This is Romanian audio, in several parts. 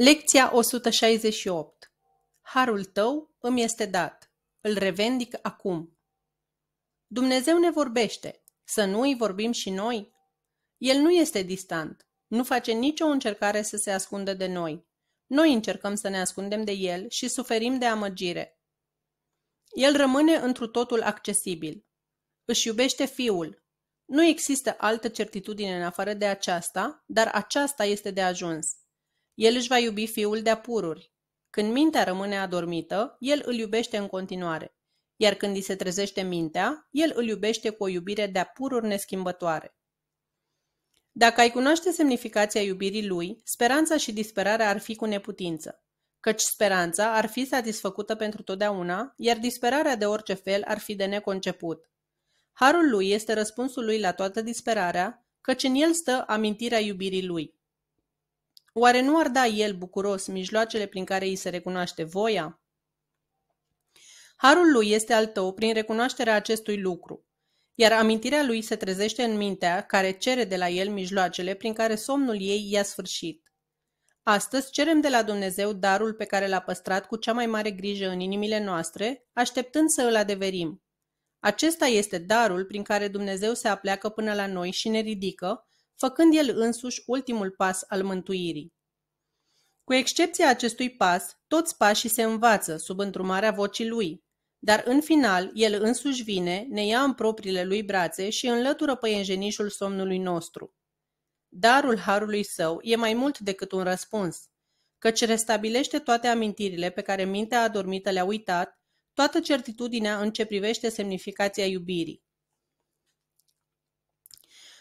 Lecția 168 Harul tău îmi este dat. Îl revendic acum. Dumnezeu ne vorbește. Să nu îi vorbim și noi? El nu este distant. Nu face nicio încercare să se ascundă de noi. Noi încercăm să ne ascundem de el și suferim de amăgire. El rămâne întru totul accesibil. Își iubește fiul. Nu există altă certitudine în afară de aceasta, dar aceasta este de ajuns. El își va iubi fiul de-a pururi. Când mintea rămâne adormită, el îl iubește în continuare. Iar când îi se trezește mintea, el îl iubește cu o iubire de-a pururi neschimbătoare. Dacă ai cunoaște semnificația iubirii lui, speranța și disperarea ar fi cu neputință, căci speranța ar fi satisfăcută pentru totdeauna, iar disperarea de orice fel ar fi de neconceput. Harul lui este răspunsul lui la toată disperarea, căci în el stă amintirea iubirii lui. Oare nu ar da el bucuros mijloacele prin care îi se recunoaște voia? Harul lui este al tău prin recunoașterea acestui lucru, iar amintirea lui se trezește în mintea care cere de la el mijloacele prin care somnul ei i-a sfârșit. Astăzi cerem de la Dumnezeu darul pe care l-a păstrat cu cea mai mare grijă în inimile noastre, așteptând să îl adeverim. Acesta este darul prin care Dumnezeu se apleacă până la noi și ne ridică, făcând el însuși ultimul pas al mântuirii. Cu excepția acestui pas, toți pașii se învață sub întrumarea vocii lui, dar în final el însuși vine, ne ia în propriile lui brațe și înlătură păienjenișul somnului nostru. Darul harului său e mai mult decât un răspuns, căci restabilește toate amintirile pe care mintea adormită le-a uitat, toată certitudinea în ce privește semnificația iubirii.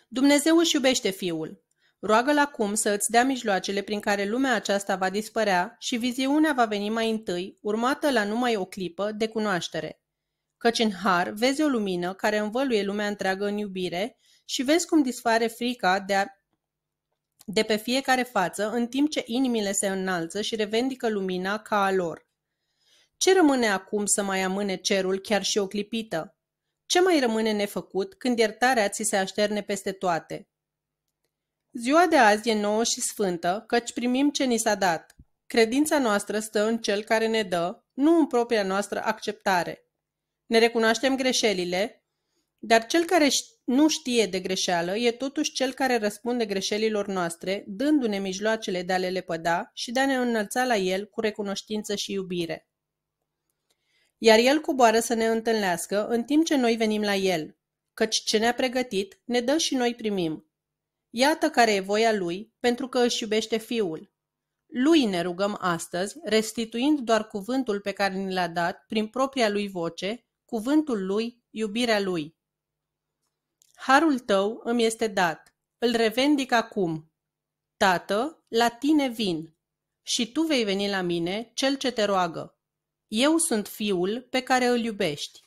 Dumnezeu își iubește fiul. Roagă-l acum să îți dea mijloacele prin care lumea aceasta va dispărea și viziunea va veni mai întâi, urmată la numai o clipă de cunoaștere. Căci în har vezi o lumină care învăluie lumea întreagă în iubire și vezi cum dispare frica de, a, de pe fiecare față în timp ce inimile se înalță și revendică lumina ca a lor. Ce rămâne acum să mai amâne cerul chiar și o clipită? Ce mai rămâne nefăcut când iertarea ți se așterne peste toate? Ziua de azi e nouă și sfântă, căci primim ce ni s-a dat. Credința noastră stă în cel care ne dă, nu în propria noastră acceptare. Ne recunoaștem greșelile, dar cel care nu știe de greșeală e totuși cel care răspunde greșelilor noastre, dându-ne mijloacele de a le lepăda și de a ne înălța la el cu recunoștință și iubire iar el coboară să ne întâlnească în timp ce noi venim la el, căci ce ne-a pregătit, ne dă și noi primim. Iată care e voia lui, pentru că își iubește fiul. Lui ne rugăm astăzi, restituind doar cuvântul pe care ni l-a dat prin propria lui voce, cuvântul lui, iubirea lui. Harul tău îmi este dat, îl revendic acum. Tată, la tine vin, și tu vei veni la mine, cel ce te roagă. Eu sunt fiul pe care îl iubești.